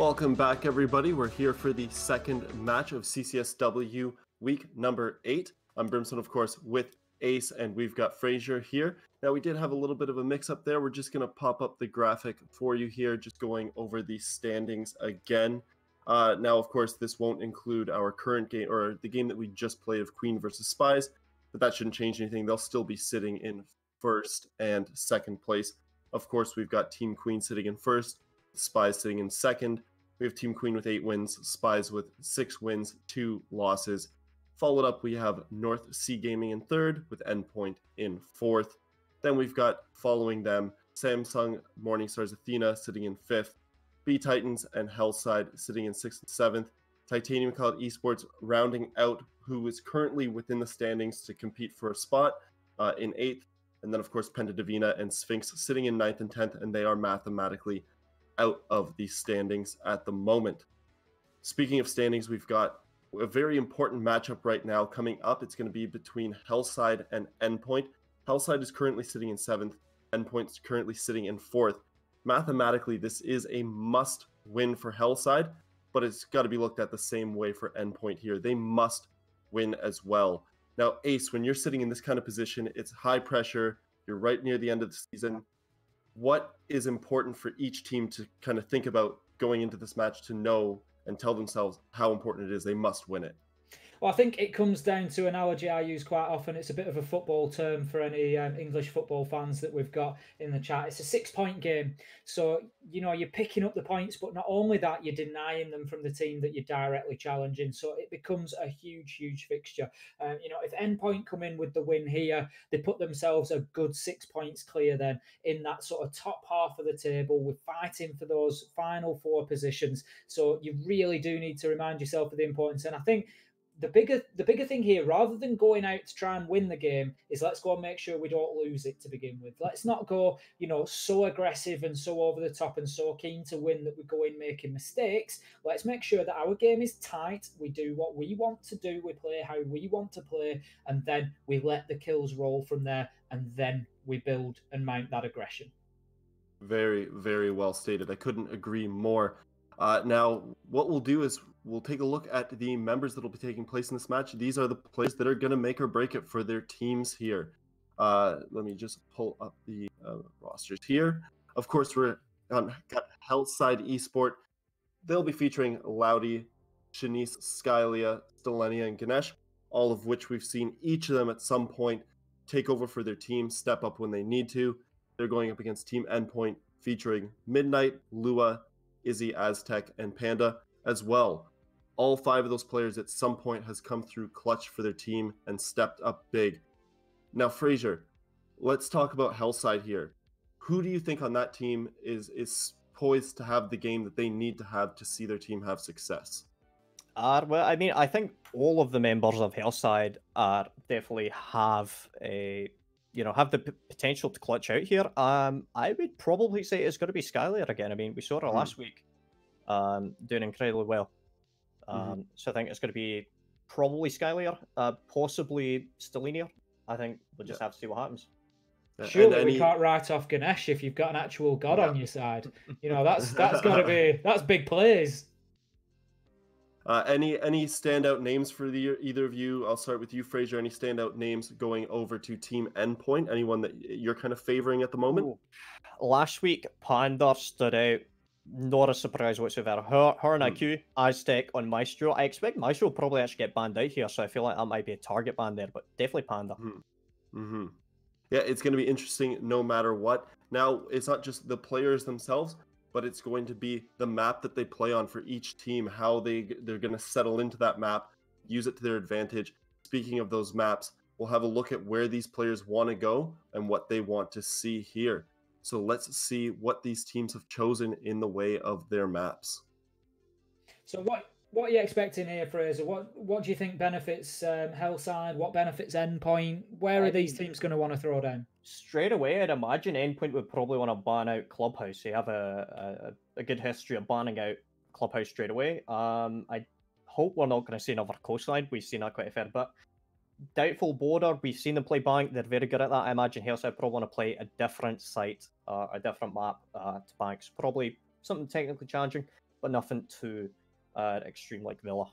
Welcome back, everybody. We're here for the second match of CCSW week number eight. I'm Brimstone, of course, with Ace, and we've got Fraser here. Now, we did have a little bit of a mix up there. We're just going to pop up the graphic for you here, just going over the standings again. Uh, now, of course, this won't include our current game or the game that we just played of Queen versus Spies, but that shouldn't change anything. They'll still be sitting in first and second place. Of course, we've got Team Queen sitting in first, Spies sitting in second. We have Team Queen with eight wins, Spies with six wins, two losses. Followed up, we have North Sea Gaming in third, with Endpoint in fourth. Then we've got following them Samsung Morningstars Athena sitting in fifth, B Titans and Hellside sitting in sixth and seventh. Titanium Cloud Esports rounding out who is currently within the standings to compete for a spot uh, in eighth. And then, of course, Penta Divina and Sphinx sitting in ninth and tenth, and they are mathematically out of the standings at the moment. Speaking of standings, we've got a very important matchup right now coming up. It's going to be between Hellside and Endpoint. Hellside is currently sitting in seventh, Endpoint's currently sitting in fourth. Mathematically, this is a must win for Hellside, but it's got to be looked at the same way for Endpoint here. They must win as well. Now, Ace, when you're sitting in this kind of position, it's high pressure. You're right near the end of the season. What is important for each team to kind of think about going into this match to know and tell themselves how important it is they must win it? Well, I think it comes down to an analogy I use quite often. It's a bit of a football term for any um, English football fans that we've got in the chat. It's a six point game. So, you know, you're picking up the points, but not only that, you're denying them from the team that you're directly challenging. So it becomes a huge, huge fixture. Um, you know, if Endpoint come in with the win here, they put themselves a good six points clear then in that sort of top half of the table. We're fighting for those final four positions. So you really do need to remind yourself of the importance. And I think the bigger the bigger thing here, rather than going out to try and win the game, is let's go and make sure we don't lose it to begin with. Let's not go, you know, so aggressive and so over the top and so keen to win that we go in making mistakes. Let's make sure that our game is tight. We do what we want to do. We play how we want to play, and then we let the kills roll from there, and then we build and mount that aggression. Very, very well stated. I couldn't agree more. Uh, now, what we'll do is we'll take a look at the members that will be taking place in this match. These are the players that are going to make or break it for their teams here. Uh, let me just pull up the uh, rosters here. Of course, we're on got Hellside Esport. They'll be featuring Loudy, Shanice, Skylia, Stelenia, and Ganesh, all of which we've seen each of them at some point take over for their team, step up when they need to. They're going up against Team Endpoint featuring Midnight, Lua, Izzy, Aztec, and Panda as well. All five of those players at some point has come through clutch for their team and stepped up big. Now, Fraser, let's talk about Hellside here. Who do you think on that team is is poised to have the game that they need to have to see their team have success? Uh, well, I mean, I think all of the members of Hellside are definitely have a you know have the p- potential to clutch out here. Um, I would probably say it's going to be Skylar again. I mean, we saw her mm. last week, um, doing incredibly well. Mm-hmm. Um, mm-hmm. so I think it's going to be probably Skylar, uh, possibly Stelenia. I think we'll just yeah. have to see what happens. Surely we can't write off Ganesh if you've got an actual god yeah. on your side. You know that's that's got to be that's big plays. Uh, any any standout names for the either of you? I'll start with you, Fraser. Any standout names going over to Team Endpoint? Anyone that you're kind of favoring at the moment? Ooh. Last week, Panda stood out. Not a surprise whatsoever. Her, her and mm. IQ, Aztec on Maestro. I expect Maestro will probably actually get banned out here, so I feel like that might be a target ban there, but definitely Panda. Mm-hmm. mm-hmm. Yeah, it's going to be interesting no matter what. Now, it's not just the players themselves, but it's going to be the map that they play on for each team, how they they're going to settle into that map, use it to their advantage. Speaking of those maps, we'll have a look at where these players want to go and what they want to see here. So let's see what these teams have chosen in the way of their maps. So what what are you expecting here, Fraser? What what do you think benefits um, Hellside? What benefits Endpoint? Where are these teams going to want to throw down? Straight away, I'd imagine Endpoint would probably want to ban out Clubhouse. They have a, a, a good history of banning out Clubhouse straight away. Um, I hope we're not going to see another coastline. We've seen that quite a fair bit. Doubtful Border, we've seen them play Bank. They're very good at that. I imagine Hellside probably want to play a different site, uh, a different map uh, to Banks. Probably something technically challenging. but nothing too uh, extreme like Villa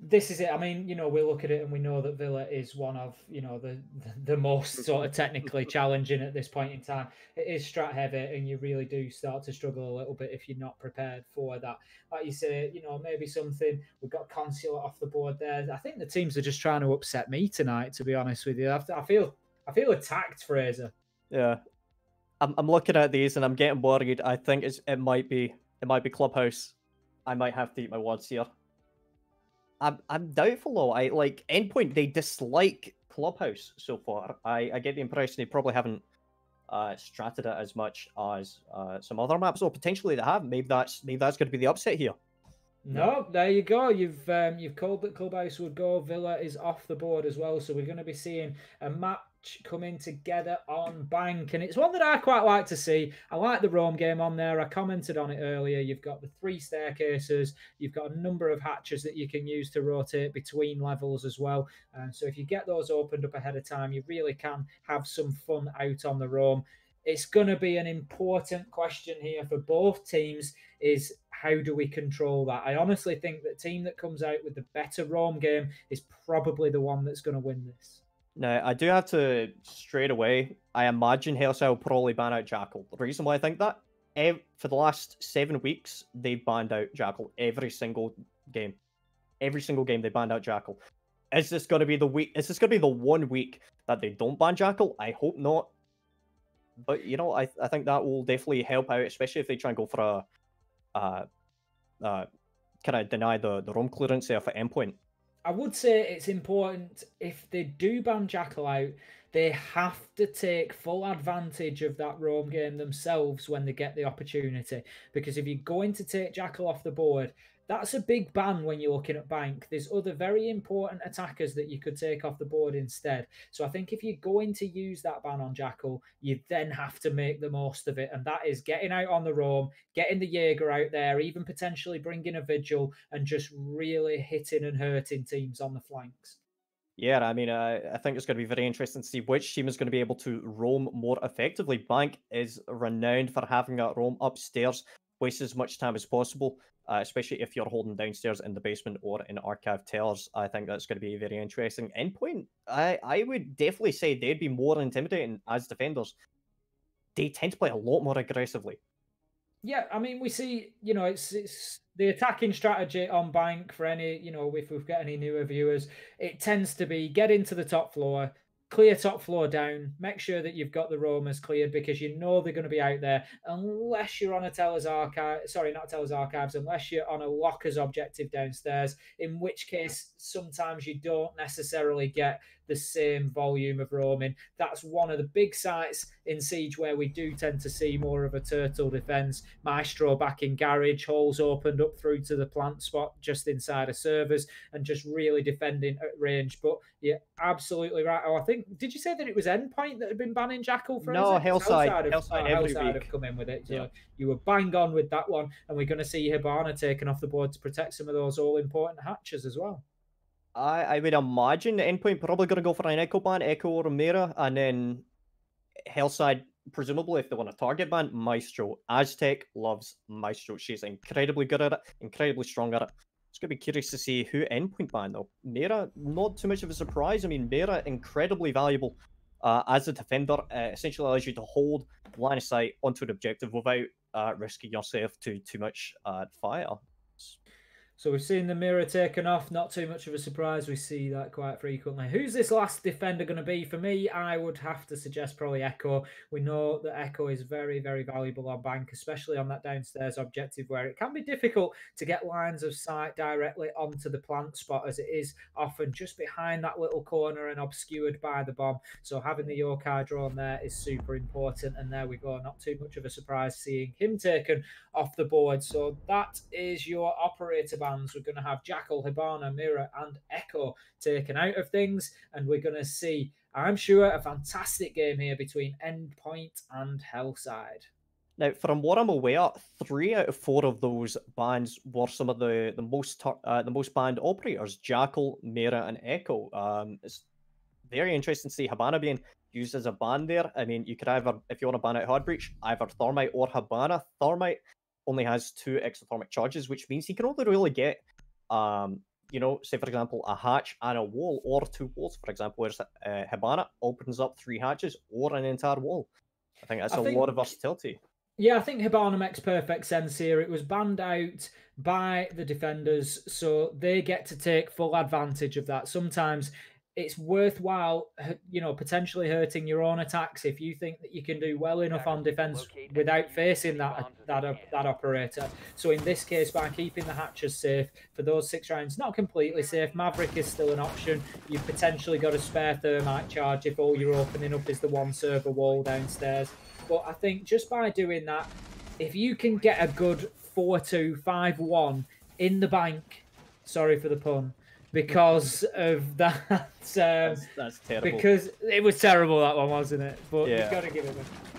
this is it. I mean, you know, we look at it and we know that Villa is one of, you know, the the most sort of technically challenging at this point in time. It is strat heavy, and you really do start to struggle a little bit if you're not prepared for that. Like you say, you know, maybe something we've got Consulate off the board there. I think the teams are just trying to upset me tonight. To be honest with you, I feel I feel attacked, Fraser. Yeah, I'm I'm looking at these and I'm getting worried. I think it's it might be it might be Clubhouse. I might have to eat my words here. I'm I'm doubtful though. I like Endpoint. They dislike Clubhouse so far. I I get the impression they probably haven't uh stratted it as much as uh, some other maps. Or potentially they have. Maybe that's maybe that's going to be the upset here. No, there you go. You've um, you've called that Clubhouse would go. Villa is off the board as well, so we're going to be seeing a map coming together on Bank, and it's one that I quite like to see. I like the roam game on there. I commented on it earlier. You've got the three staircases. You've got a number of hatches that you can use to rotate between levels as well. And so if you get those opened up ahead of time, you really can have some fun out on the roam. It's going to be an important question here for both teams is how do we control that? I honestly think the team that comes out with the better roam game is probably the one that's going to win this. Now, I do have to straight away. I imagine Hellside will probably ban out Jackal. The reason why I think that, for the last seven weeks, they've banned out Jackal every single game. Every single game they banned out Jackal. Is this going to be the week? Is this going to be the one week that they don't ban Jackal? I hope not. But you know, I I think that will definitely help out, especially if they try and go for a, uh, uh, kind deny the the roam clearance there for endpoint. I would say it's important if they do ban Jackal out, they have to take full advantage of that Rome game themselves when they get the opportunity. Because if you're going to take Jackal off the board, that's a big ban when you're looking at bank. There's other very important attackers that you could take off the board instead. So I think if you're going to use that ban on Jackal, you then have to make the most of it. And that is getting out on the roam, getting the Jaeger out there, even potentially bringing a Vigil and just really hitting and hurting teams on the flanks. Yeah, I mean, I think it's going to be very interesting to see which team is going to be able to roam more effectively. Bank is renowned for having a roam upstairs, waste as much time as possible uh, especially if you're holding downstairs in the basement or in archive towers. I think that's going to be a very interesting. Endpoint, I, I would definitely say they'd be more intimidating as defenders. They tend to play a lot more aggressively. Yeah, I mean, we see, you know, it's it's the attacking strategy on bank for any, you know, if we've got any newer viewers, it tends to be get into the top floor, clear top floor down. Make sure that you've got the roamers cleared because you know they're going to be out there unless you're on a Teller's archive. Sorry, not Teller's archives, unless you're on a Locker's objective downstairs. In which case, sometimes you don't necessarily get the same volume of roaming. That's one of the big sites in Siege where we do tend to see more of a turtle defense. Maestro back in garage, holes opened up through to the plant spot just inside of servers and just really defending at range. But yeah, absolutely right. Oh, I think did you say that it was Endpoint that had been banning Jackal for no Hellside? Hellside, Hellside, oh, Hellside have come in with it. So yeah. you were bang on with that one, and we're going to see Hibana taken off the board to protect some of those all important hatches as well. I, I would imagine the endpoint probably going to go for an Echo ban, Echo or Mira, and then Hellside, presumably, if they want a target ban, Maestro. Aztec loves Maestro. She's incredibly good at it, incredibly strong at it. It's going to be curious to see who endpoint ban, though. Mira, not too much of a surprise. I mean, Mira, incredibly valuable uh, as a defender. Uh, essentially allows you to hold line of sight onto an objective without uh, risking yourself to too much uh, fire. So we've seen the Mira taken off. Not too much of a surprise. We see that quite frequently. Who's this last defender going to be? For me, I would have to suggest probably Echo. We know that Echo is very, very valuable on bank, especially on that downstairs objective where it can be difficult to get lines of sight directly onto the plant spot as it is often just behind that little corner and obscured by the bomb. So having the Yokai drawn there is super important. And there we go. Not too much of a surprise seeing him taken off the board. So that is your operator bands. We're going to have Jackal, Hibana, Mira, and Echo taken out of things, and we're going to see, I'm sure, a fantastic game here between Endpoint and Hellside. Now, from what I'm aware, three out of four of those bands were some of the the most uh, the most banned operators: Jackal, Mira, and Echo. Um, it's very interesting to see Hibana being used as a ban there. I mean, you could either, if you want to ban out Hard Breach, either Thermite or Hibana. Thermite only has two exothermic charges, which means he can only really get, um, you know, say for example, a hatch and a wall, or two walls, for example, whereas uh, Hibana opens up three hatches or an entire wall. I think that's I a think, lot of versatility. Yeah, I think Hibana makes perfect sense here. It was banned out by the defenders, so they get to take full advantage of that. Sometimes it's worthwhile, you know, potentially hurting your own attacks if you think that you can do well enough on defense without facing that that that operator. So in this case, by keeping the hatches safe for those six rounds, not completely safe. Maverick is still an option. You've potentially got a spare thermite charge if all you're opening up is the one server wall downstairs. But I think just by doing that, if you can get a good four-two, five-one in the bank, sorry for the pun because of that. Um, that's, that's, terrible. Because it was terrible that one, wasn't it? But yeah. you've got to give it.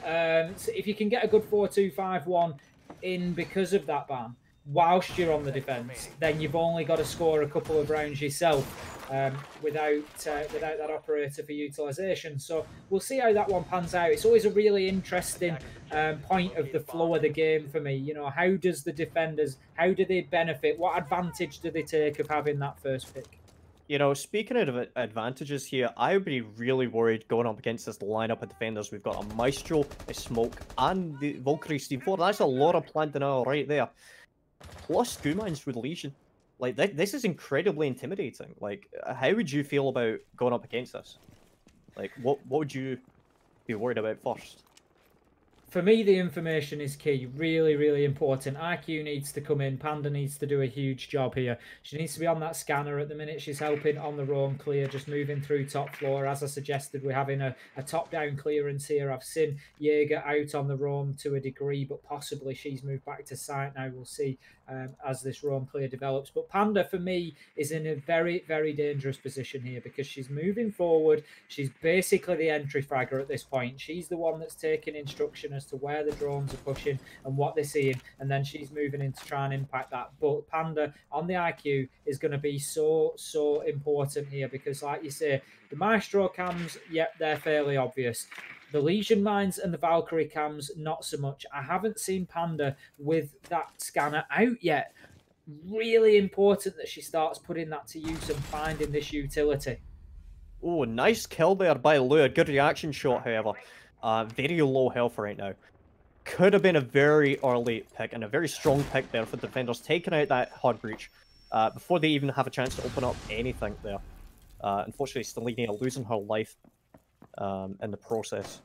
Um, so if you can get a good four-two-five-one in because of that ban, whilst you're on the defence, then you've only got to score a couple of rounds yourself um, without uh, without that operator for utilisation. So we'll see how that one pans out. It's always a really interesting um, point of the flow of the game for me. You know, how does the defenders, how do they benefit? What advantage do they take of having that first pick? You know, speaking of advantages here, I would be really worried going up against this lineup of defenders. We've got a Maestro, a Smoke, and the Valkyrie Steam 4. That's a lot of plant denial right there. Plus Gumines with Legion. Like th- this is incredibly intimidating. Like, how would you feel about going up against this? Like, what what would you be worried about first? For me, the information is key. Really, really important. IQ needs to come in. Panda needs to do a huge job here. She needs to be on that scanner at the minute. She's helping on the roam clear, just moving through top floor. As I suggested, we're having a, a top down clearance here. I've seen Jaeger out on the roam to a degree, but possibly she's moved back to site now. We'll see um, as this roam clear develops. But Panda, for me, is in a very, very dangerous position here because she's moving forward. She's basically the entry fragger at this point. She's the one that's taking instruction as to where the drones are pushing and what they're seeing, and then she's moving in to try and impact that. But Panda on the IQ is going to be so so important here because, like you say, the Maestro cams, yep, they're fairly obvious. The Legion mines and the Valkyrie cams, not so much. I haven't seen Panda with that scanner out yet. Really important that she starts putting that to use and finding this utility. Oh, nice kill there by Lua. Good reaction shot, however. Uh, very low health right now. Could have been a very early pick and a very strong pick there for defenders, taking out that hard breach uh, before they even have a chance to open up anything there. Uh, unfortunately, Stelenia losing her life um, in the process.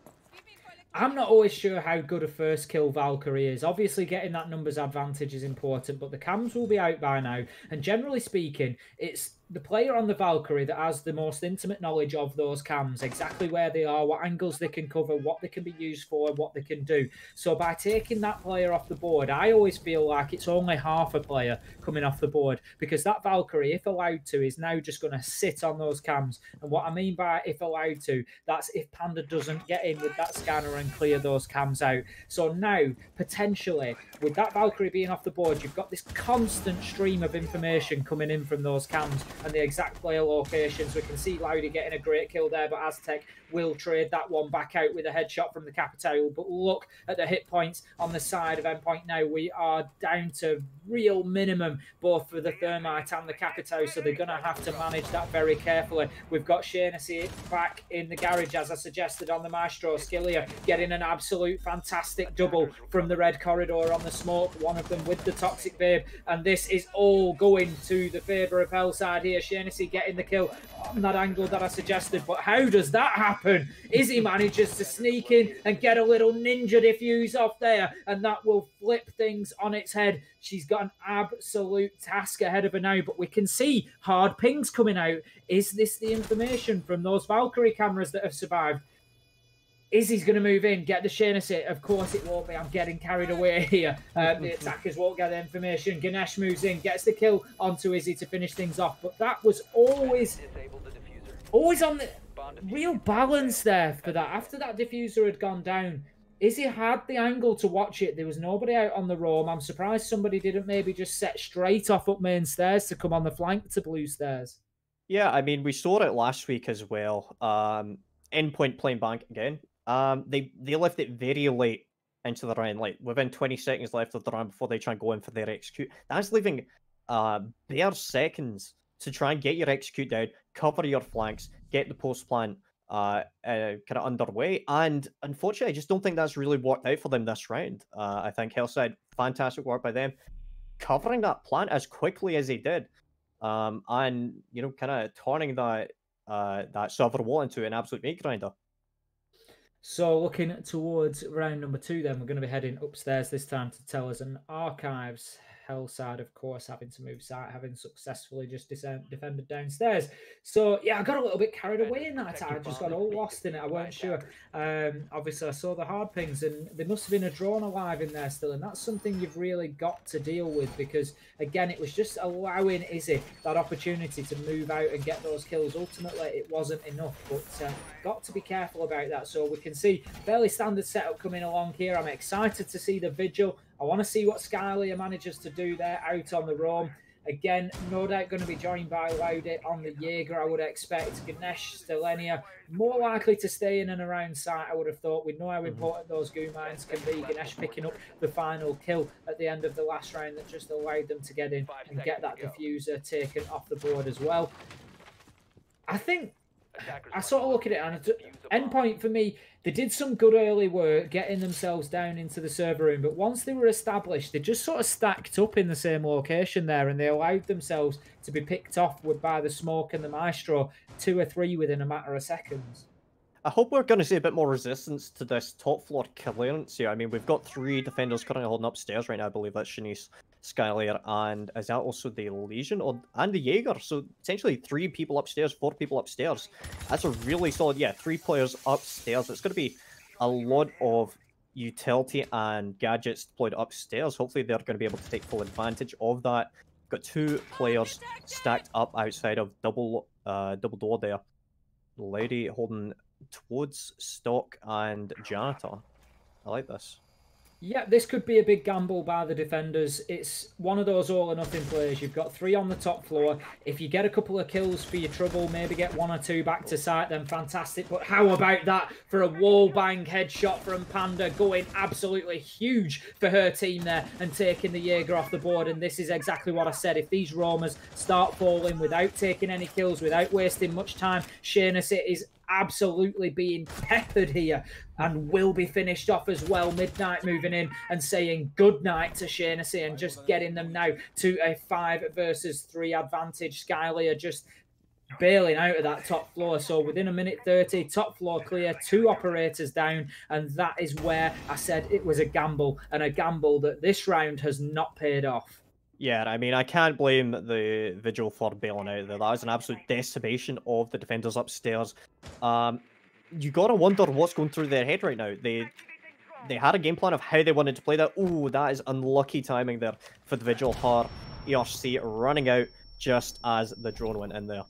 I'm not always sure how good a first kill Valkyrie is. Obviously, getting that numbers advantage is important, but the cams will be out by now. And generally speaking, it's the player on the Valkyrie that has the most intimate knowledge of those cams, exactly where they are, what angles they can cover, what they can be used for, what they can do. So by taking that player off the board, I always feel like it's only half a player coming off the board because that Valkyrie, if allowed to, is now just going to sit on those cams. And what I mean by if allowed to, that's if Panda doesn't get in with that scanner and clear those cams out. So now, potentially, with that Valkyrie being off the board, you've got this constant stream of information coming in from those cams and the exact player locations. We can see Loudy getting a great kill there, but Aztec will trade that one back out with a headshot from the Capitao. But look at the hit points on the side of Endpoint now. We are down to real minimum, both for the Thermite and the Capitao, so they're going to have to manage that very carefully. We've got Shaughnessy back in the garage, as I suggested on the Maestro. Skylia getting an absolute fantastic double from the red corridor on the smoke, one of them with the Toxic Babe. And this is all going to the favour of Hellside here. Shaughnessy getting the kill on that angle that I suggested. But how does that happen? Izzy manages to sneak in and get a little ninja diffuse off there, and that will flip things on its head. She's got an absolute task ahead of her now, but we can see hard pings coming out. Is this the information from those Valkyrie cameras that have survived? Izzy's going to move in, get the Shaughnessy. Of course, it won't be. I'm getting carried away here. Uh, the attackers won't get the information. Ganesh moves in, gets the kill onto Izzy to finish things off. But that was always, always on the real balance there for that. After that diffuser had gone down, Izzy had the angle to watch it. There was nobody out on the roam. I'm surprised somebody didn't maybe just set straight off up main stairs to come on the flank to blue stairs. Yeah, I mean, we saw it last week as well. Um, endpoint playing bank again. Um, they they left it very late into the round, like within 20 seconds left of the round before they try and go in for their execute. That's leaving uh, bare seconds to try and get your execute down, cover your flanks, get the post plant uh, uh, kind of underway. And unfortunately, I just don't think that's really worked out for them this round. Uh, I think Hellside, fantastic work by them, covering that plant as quickly as they did, um, and you know, kind of turning that uh, that server wall into an absolute meat grinder. So looking towards round number two, then we're going to be heading upstairs this time to Tellers and Archives side, of course, having to move side, having successfully just defended downstairs. So yeah, I got a little bit carried away in that. I just got all lost in it. I weren't sure. Um, obviously, I saw the hard pings, and there must have been a drawn alive in there still, and that's something you've really got to deal with because again, it was just allowing Izzy that opportunity to move out and get those kills. Ultimately, it wasn't enough, but uh, got to be careful about that. So we can see fairly standard setup coming along here. I'm excited to see the vigil. I want to see what Skylia manages to do there out on the roam. Again, no doubt going to be joined by Loudy on the Jaeger, I would expect. Ganesh, Stelenia, more likely to stay in and around site, I would have thought. We know how mm-hmm. important those goo mines can be. Ganesh picking up the final kill at the end of the last round that just allowed them to get in and get that diffuser taken off the board as well. I think I sort of look at it and endpoint for me, they did some good early work getting themselves down into the server room, but once they were established, they just sort of stacked up in the same location there and they allowed themselves to be picked off with by the smoke and the maestro two or three within a matter of seconds. I hope we're going to see a bit more resistance to this top floor clearance here. I mean, we've got three defenders currently holding upstairs right now. I believe that's Shanice, Skylia, and is that also the Legion or and the Jaeger? So essentially, three people upstairs, four people upstairs. That's a really solid. Yeah, three players upstairs. It's going to be a lot of utility and gadgets deployed upstairs. Hopefully, they're going to be able to take full advantage of that. Got two players stacked up outside of double uh, double door there. Loudy holding towards Stock and Janitor. I like this. Yeah, this could be a big gamble by the defenders. It's one of those all or nothing plays. You've got three on the top floor. If you get a couple of kills for your trouble, maybe get one or two back to site, then fantastic. But how about that for a wall bang headshot from Panda going absolutely huge for her team there and taking the Jaeger off the board. And this is exactly what I said. If these roamers start falling without taking any kills, without wasting much time, Sheerness is absolutely being peppered here and will be finished off as well. Midnight moving in and saying good night to Shaughnessy and just getting them now to a five versus three advantage. Skylia just bailing out of that top floor. So within a minute 30, top floor clear, two operators down. And that is where I said it was a gamble and a gamble that this round has not paid off. Yeah, I mean, I can't blame the Vigil for bailing out there. That was an absolute decimation of the defenders upstairs. Um, you gotta wonder what's going through their head right now. They they had a game plan of how they wanted to play that. Oh, that is unlucky timing there for the Vigil. Her ERC running out just as the drone went in there.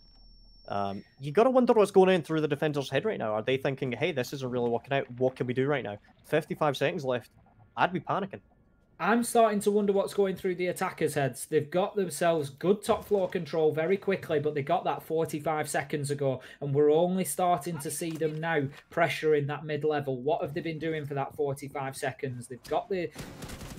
Um, you gotta wonder what's going on through the defender's head right now. Are they thinking, hey, this isn't really working out. What can we do right now? 55 seconds left. I'd be panicking. I'm starting to wonder what's going through the attackers' heads. They've got themselves good top floor control very quickly, but they got that 45 seconds ago, and we're only starting to see them now pressuring that mid level. What have they been doing for that 45 seconds? They've got the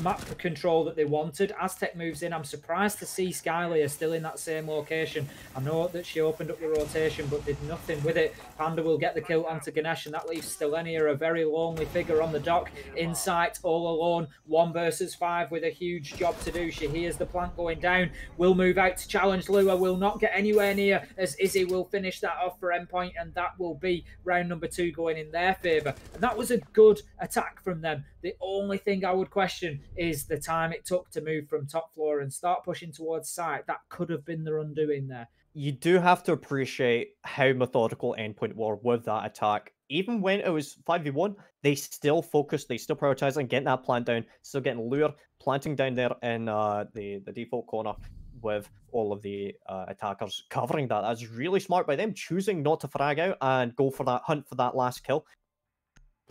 map control that they wanted. Aztec moves in. I'm surprised to see Skylia still in that same location. I know that she opened up the rotation but did nothing with it. Panda will get the kill onto Ganesh and that leaves Stelenia, a very lonely figure on the dock. Insight all alone. One versus five with a huge job to do. She hears the plant going down. Will move out to challenge Lua. Will not get anywhere near as Izzy will finish that off for endpoint and that will be round number two going in their favour. And that was a good attack from them. The only thing I would question is the time it took to move from top floor and start pushing towards site. That could have been their undoing there. You do have to appreciate how methodical Endpoint were with that attack. Even when it was 5v1, they still focused, they still prioritized on getting that plant down, still getting Lure planting down there in uh, the, the default corner with all of the uh, attackers covering that. That's really smart by them, choosing not to frag out and go for that hunt for that last kill.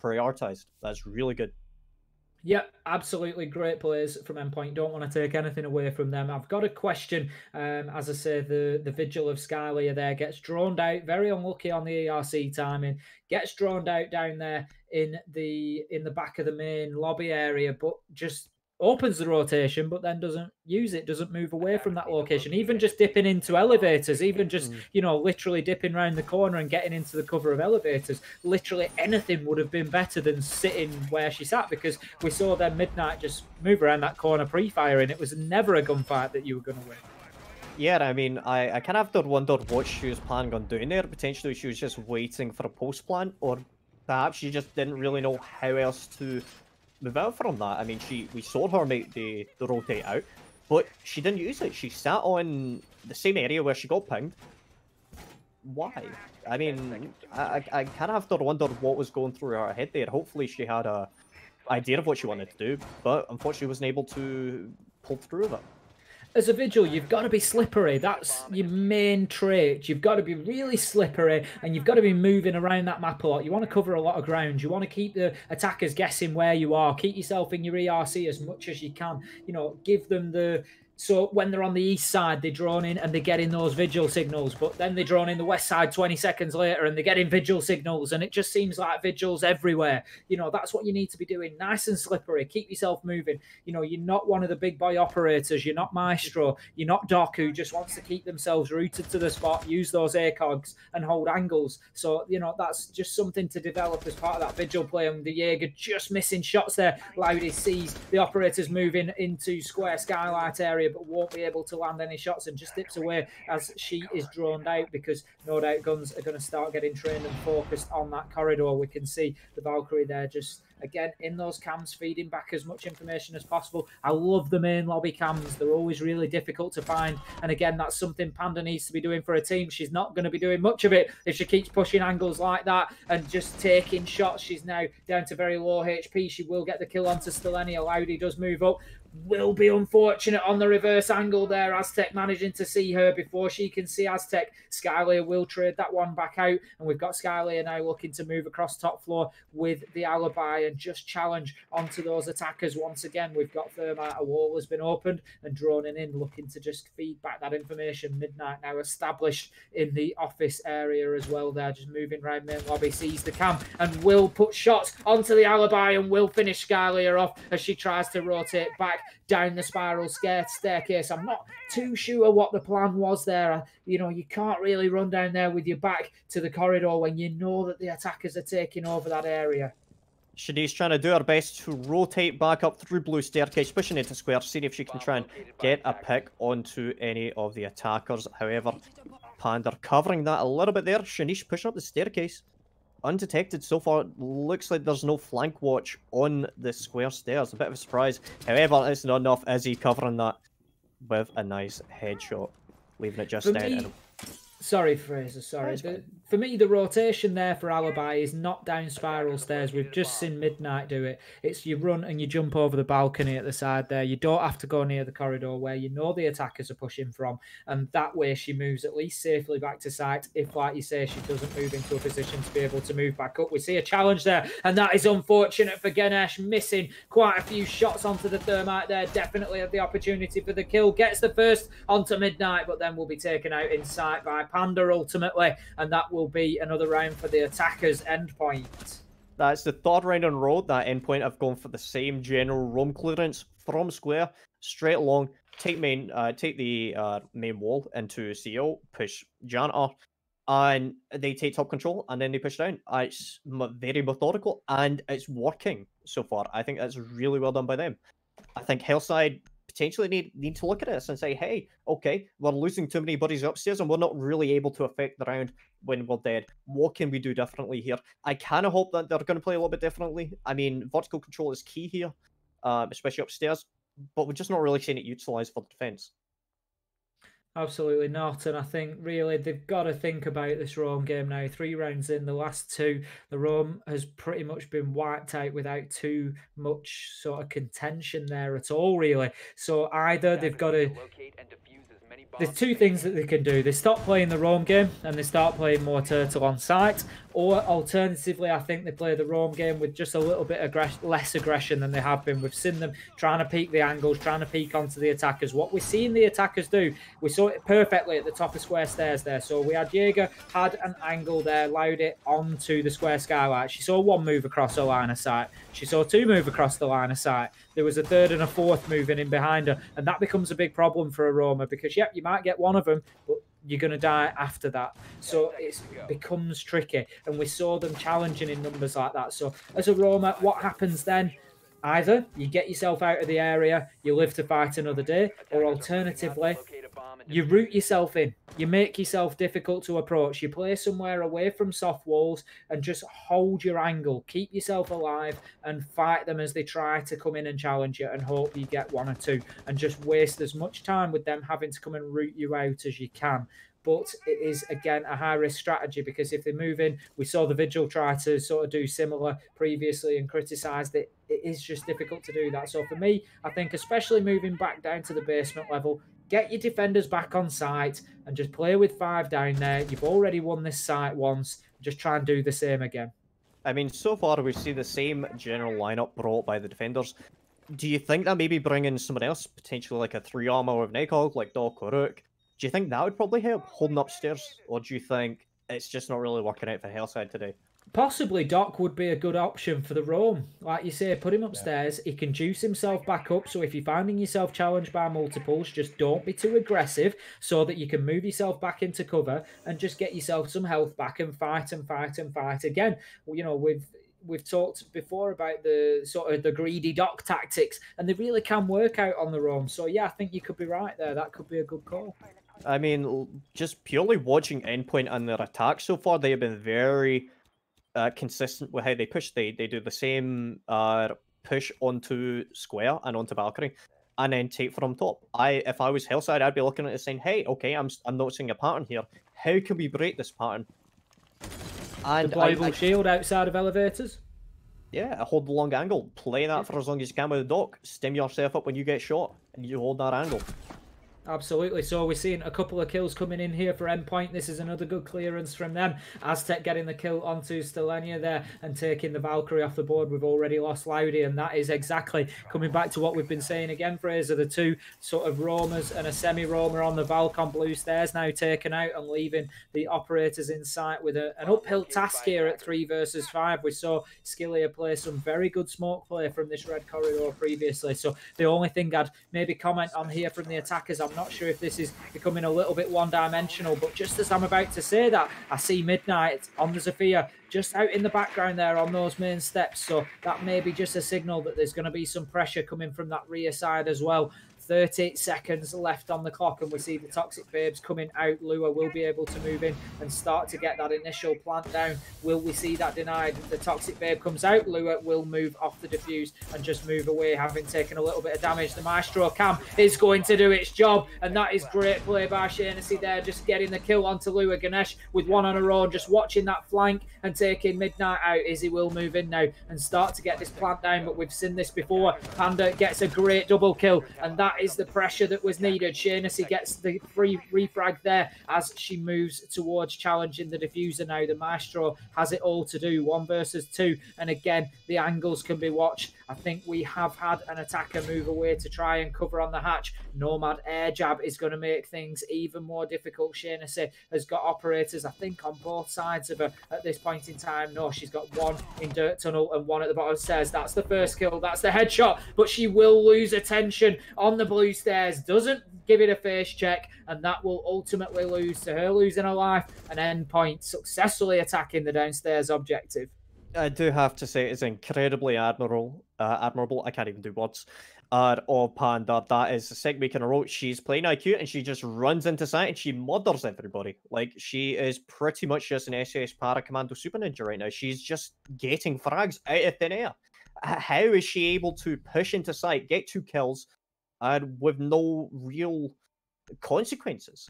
Prioritized. That's really good. Yeah, absolutely great players from Endpoint. Don't want to take anything away from them. I've got a question. Um, as I say, the, the vigil of Skylia there gets droned out. Very unlucky on the ERC timing. Gets droned out down there in the in the back of the main lobby area, but just opens the rotation, but then doesn't use it, doesn't move away from that location. Even just dipping into elevators, even just, mm. you know, literally dipping around the corner and getting into the cover of elevators, literally anything would have been better than sitting where she sat because we saw them Midnight just move around that corner pre firing. It was never a gunfight that you were going to win. Yeah, I mean, I, I kind of have to wonder what she was planning on doing there. Potentially she was just waiting for a post plan, or perhaps she just didn't really know how else to move from that. I mean, she we saw her make the, the rotate out, but she didn't use it. She sat on the same area where she got pinged. Why? I mean, I, I kind of have to wonder what was going through her head there. Hopefully she had a idea of what she wanted to do, but unfortunately wasn't able to pull through with it as a vigil, you've got to be slippery. That's your main trait. You've got to be really slippery and you've got to be moving around that map a lot. You want to cover a lot of ground. You want to keep the attackers guessing where you are. Keep yourself in your ERC as much as you can. You know, give them the so when they're on the east side, they're drawn in and they're getting those vigil signals. But then they're drawn in the west side 20 seconds later and they're getting vigil signals. And it just seems like vigils everywhere. You know, that's what you need to be doing. Nice and slippery. Keep yourself moving. You know, you're not one of the big boy operators. You're not Maestro. You're not Doc who just wants to keep themselves rooted to the spot, use those ACOGs and hold angles. So, you know, that's just something to develop as part of that vigil play. And the Jaeger just missing shots there. Loudy sees the operators moving into square skylight area but won't be able to land any shots and just dips away as she is droned out because no doubt guns are going to start getting trained and focused on that corridor. We can see the Valkyrie there just again in those cams feeding back as much information as possible. I love the main lobby cams. They're always really difficult to find. And again that's something panda needs to be doing for a team. She's not going to be doing much of it if she keeps pushing angles like that and just taking shots. She's now down to very low hp she will get the kill onto stelenia Loudy does move up will be unfortunate on the reverse angle there. Aztec managing to see her before she can see Aztec. Skylia will trade that one back out, and we've got Skylia now looking to move across top floor with the alibi and just challenge onto those attackers once again. We've got Thermite, a wall has been opened and droning in, looking to just feed back that information. Midnight now established in the office area as well. There, just moving around main lobby, sees the cam and will put shots onto the alibi and will finish Skylia off as she tries to rotate back down the spiral staircase. I'm not too sure what the plan was there. You know, you can't really run down there with your back to the corridor when you know that the attackers are taking over that area. Shanice trying to do her best to rotate back up through blue staircase, pushing into square, seeing if she can try and get a pick onto any of the attackers. However, Panda covering that a little bit there. Shanice pushing up the staircase undetected so far. Looks like there's no flank watch on the square stairs. A bit of a surprise. However, it's not enough. Izzy covering that with a nice headshot, leaving it just down. Sorry, Fraser. Sorry. The, for me, the rotation there for Alibi is not down spiral stairs. We've just seen Midnight do it. It's you run and you jump over the balcony at the side there. You don't have to go near the corridor where you know the attackers are pushing from. And that way she moves at least safely back to site. If, like you say, she doesn't move into a position to be able to move back up. We see a challenge there. And that is unfortunate for Ganesh, missing quite a few shots onto the thermite there. Definitely had the opportunity for the kill. Gets the first onto Midnight, but then will be taken out in sight by Panda ultimately, and that will be another round for the attacker's endpoint. That's the third round on road. That endpoint I've gone for the same general room clearance from square straight along. Take main, uh, take the uh, main wall into CO, push janitor, and they take top control, and then they push down. It's very methodical, and it's working so far. I think that's really well done by them. I think Hellside potentially need need to look at this and say, hey, okay, we're losing too many buddies upstairs and we're not really able to affect the round when we're dead. What can we do differently here? I kind of hope that they're going to play a little bit differently. I mean, vertical control is key here, um, especially upstairs, but we're just not really seeing it utilized for the defense. Absolutely not. And I think really they've got to think about this roam game now. Three rounds in, the last two, the roam has pretty much been wiped out without too much sort of contention there at all, really. So either they've got to. There's two things that they can do. They stop playing the roam game and they start playing more turtle on site, Or alternatively, I think they play the roam game with just a little bit aggress- less aggression than they have been. We've seen them trying to peak the angles, trying to peak onto the attackers. What we're seeing the attackers do, we saw it perfectly at the top of square stairs there. So we had Jaeger had an angle there, allowed it onto the square skylight. She saw one move across the line of sight. She saw two move across the line of sight. There was a third and a fourth moving in behind her, and that becomes a big problem for Aroma because yep, you might get one of them, but you're going to die after that. So it becomes tricky. And we saw them challenging in numbers like that. So as a Roma, what happens then? Either you get yourself out of the area, you live to fight another day, or alternatively, you root yourself in. You make yourself difficult to approach. You play somewhere away from soft walls and just hold your angle. Keep yourself alive and fight them as they try to come in and challenge you and hope you get one or two. And just waste as much time with them having to come and root you out as you can but it is again a high risk strategy because if they move in, we saw the Vigil try to sort of do similar previously and criticised it. It is just difficult to do that. So for me, I think especially moving back down to the basement level, get your defenders back on site and just play with five down there. You've already won this site once. Just try and do the same again. I mean, so far we see the same general lineup brought by the defenders. Do you think that maybe bringing someone else, potentially like a three armor with Nightcog, like or Rook, do you think that would probably help holding upstairs? Or do you think it's just not really working out for Hellside today? Possibly Doc would be a good option for the roam. Like you say, put him upstairs. He can juice himself back up. So if you're finding yourself challenged by multiples, just don't be too aggressive so that you can move yourself back into cover and just get yourself some health back and fight and fight and fight again. You know, with we've talked before about the sort of the greedy doc tactics, and they really can work out on the roam. So yeah, I think you could be right there. That could be a good call. I mean, just purely watching Endpoint and their attack so far, they have been very uh, consistent with how they push. They they do the same uh, push onto Square and onto Valkyrie, and then take from top. I if I was Hellside, I'd be looking at it saying, "Hey, okay, I'm I'm noticing a pattern here. How can we break this pattern?" And deployable I, I, shield outside of elevators. Yeah, hold the long angle. Play that for as long as you can with the dock. Stim yourself up when you get shot, and you hold that angle. Absolutely. So we're seeing a couple of kills coming in here for Endpoint. This is another good clearance from them. Aztec getting the kill onto Stelenia there and taking the Valkyrie off the board. We've already lost Loudy, and that is exactly coming back to what we've been saying again, Fraser. The two sort of roamers and a semi-roamer on the Valcon blue stairs now taken out and leaving the operators in sight with a, an uphill task here at three versus five. We saw Skylia play some very good smoke play from this red corridor previously. So the only thing I'd maybe comment on here from the attackers, I'm not sure if this is becoming a little bit one-dimensional, but just as I'm about to say that, I see Midnight on the Zofia just out in the background there on those main steps. So that may be just a signal that there's going to be some pressure coming from that rear side as well. 30 seconds left on the clock, and we see the Toxic Babes coming out. Lua will be able to move in and start to get that initial plant down. Will we see that denied? The Toxic Babe comes out. Lua will move off the defuse and just move away, having taken a little bit of damage. The Maestro Cam is going to do its job, and that is great play by Shaughnessy there, just getting the kill onto Lua Ganesh with one on her own, just watching that flank and taking Midnight out. Izzy will move in now and start to get this plant down, but we've seen this before. Panda gets a great double kill, and that is the pressure that was needed. Shaughnessy gets the free refrag there as she moves towards challenging the diffuser now. The Maestro has it all to do, one versus two. And again, the angles can be watched. I think we have had an attacker move away to try and cover on the hatch. Nomad air jab is going to make things even more difficult. Shaughnessy has got operators, I think, on both sides of her at this point in time. No, she's got one in Dirt Tunnel and one at the bottom stairs. That's the first kill. That's the headshot. But she will lose attention on the blue stairs, doesn't give it a face check, and that will ultimately lose to her losing her life and end point successfully attacking the downstairs objective. I do have to say it's incredibly admirable. Uh, admirable. I can't even do words. Uh, of Panda. That is the second week in a row. She's playing IQ and she just runs into sight and she murders everybody. Like she is pretty much just an SS Para Commando Super Ninja right now. She's just getting frags out of thin air. How is she able to push into sight, get two kills, and with no real consequences.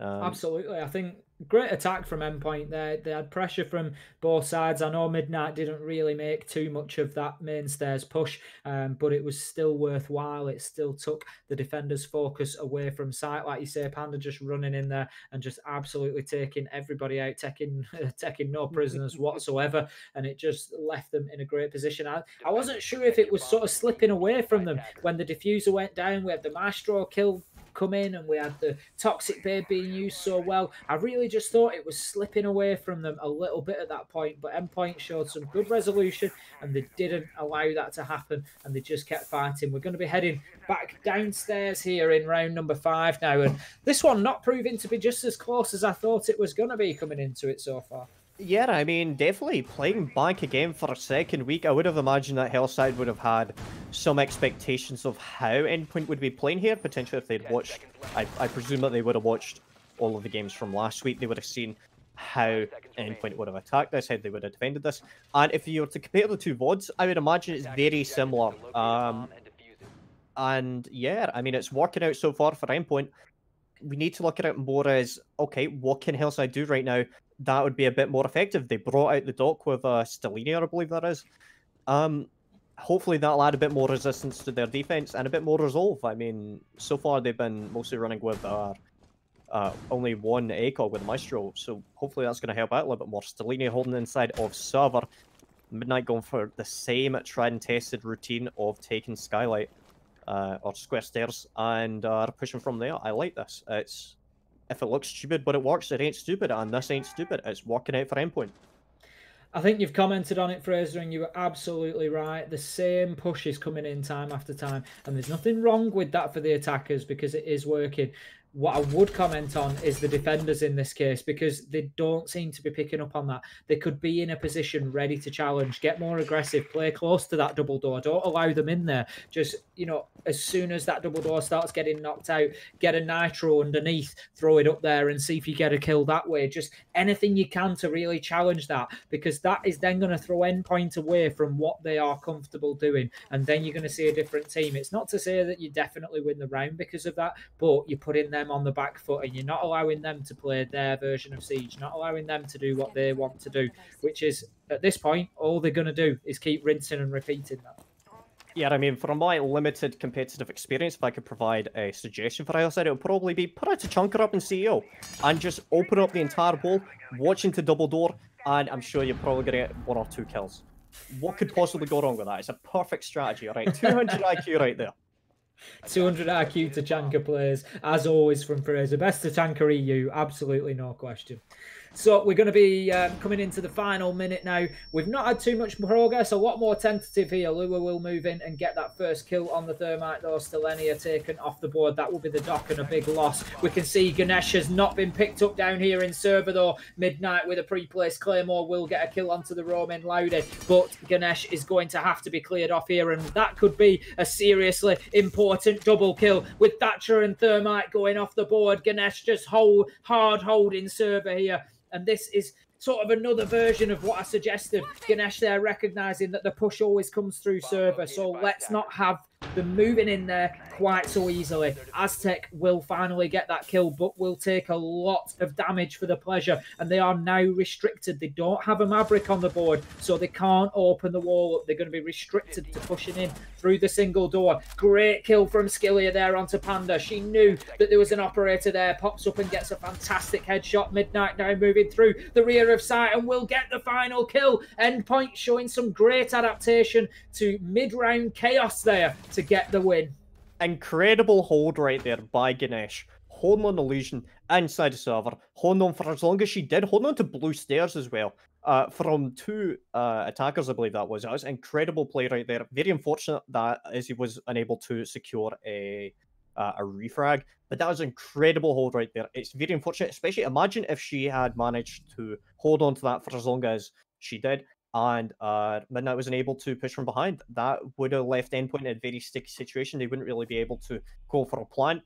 Um, Absolutely, I think great attack from endpoint there. They had pressure from both sides. I know Midnight didn't really make too much of that mainstairs push, um, but it was still worthwhile. It still took the defenders' focus away from sight, like you say. Panda just running in there and just absolutely taking everybody out, taking taking no prisoners whatsoever, and it just left them in a great position. I, I wasn't sure if it was sort of slipping away from them when the diffuser went down. We had the Maestro kill come in and we had the toxic babe being used so well. I really just thought it was slipping away from them a little bit at that point, but Endpoint showed some good resolution and they didn't allow that to happen and they just kept fighting. We're going to be heading back downstairs here in round number five now, and this one not proving to be just as close as I thought it was going to be coming into it so far. Yeah, I mean, definitely playing back again for a second week. I would have imagined that Hellside would have had some expectations of how Endpoint would be playing here. Potentially, if they'd watched, I, I presume that they would have watched all of the games from last week. They would have seen how Endpoint would have attacked this, how they would have defended this. And if you were to compare the two VODs, I would imagine it's very similar. Um, and yeah, I mean, it's working out so far for Endpoint. We need to look at it more as okay, what can Hellside do right now that would be a bit more effective. They brought out the dock with uh, Stellini, I believe that is. Um, hopefully that'll add a bit more resistance to their defense and a bit more resolve. I mean, so far they've been mostly running with uh, uh, only one ACOG with Maestro, so hopefully that's going to help out a little bit more. Stellini holding inside of server. Midnight going for the same tried and tested routine of taking Skylight uh, or Square Stairs and uh, pushing from there. I like this. It's if it looks stupid but it works, it ain't stupid, and this ain't stupid. It's working out for endpoint. I think you've commented on it, Fraser, and you were absolutely right. The same push is coming in time after time, and there's nothing wrong with that for the attackers because it is working. What I would comment on is the defenders in this case because they don't seem to be picking up on that. They could be in a position ready to challenge, get more aggressive, play close to that double door. Don't allow them in there. Just, you know, as soon as that double door starts getting knocked out, get a nitro underneath, throw it up there and see if you get a kill that way. Just anything you can to really challenge that because that is then going to throw endpoint away from what they are comfortable doing. And then you're going to see a different team. It's not to say that you definitely win the round because of that, but you put in them on the back foot and you're not allowing them to play their version of Siege, not allowing them to do what they want to do, which is at this point, all they're going to do is keep rinsing and repeating that. Yeah, I mean, from my limited competitive experience, if I could provide a suggestion for Hellside, it would probably be put out a chunker up in CEO and just open up the entire wall, watch into double door, and I'm sure you're probably going to get one or two kills. What could possibly go wrong with that? It's a perfect strategy, all right? 200 IQ right there. 200 IQ Tachanka players, as always from Fraser. Best Tachanka EU, absolutely no question. So we're going to be um, coming into the final minute now. We've not had too much progress, a lot more tentative here. Lua will move in and get that first kill on the Thermite, though. Stelenia taken off the board. That will be the dock and a big loss. We can see Ganesh has not been picked up down here in server, though. Midnight with a pre-placed Claymore will get a kill onto the Roman Loudy, but Ganesh is going to have to be cleared off here, and that could be a seriously important double kill with Thatcher and Thermite going off the board. Ganesh just hold hard holding server here and this is sort of another version of what I suggested. Ganesh there recognizing that the push always comes through server. So let's not have them moving in there quite so easily. Aztec will finally get that kill, but will take a lot of damage for the pleasure. And they are now restricted. They don't have a Maverick on the board, so they can't open the wall up. They're going to be restricted to pushing in through the single door. Great kill from Skylia there onto Panda. She knew that there was an operator there. Pops up and gets a fantastic headshot. Midnight now moving through the rear of sight and will get the final kill. Endpoint showing some great adaptation to mid-round chaos there to get the win. Incredible hold right there by Ganesh. Holding on Illusion inside the server. Holding on for as long as she did. Holding on to Blue Stairs as well. Uh, from two uh, attackers, I believe that was. That was incredible play right there. Very unfortunate that Izzy was unable to secure a uh, a refrag, but that was incredible hold right there. It's very unfortunate, especially imagine if she had managed to hold on to that for as long as she did and uh, Midnight wasn't able to push from behind. That would have left Endpoint in a very sticky situation. They wouldn't really be able to go for a plant.